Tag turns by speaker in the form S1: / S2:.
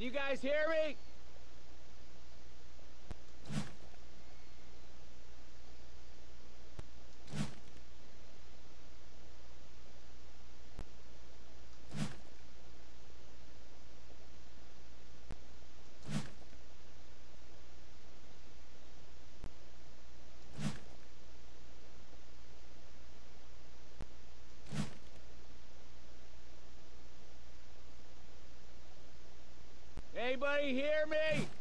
S1: You guys hear me? Anybody hear me?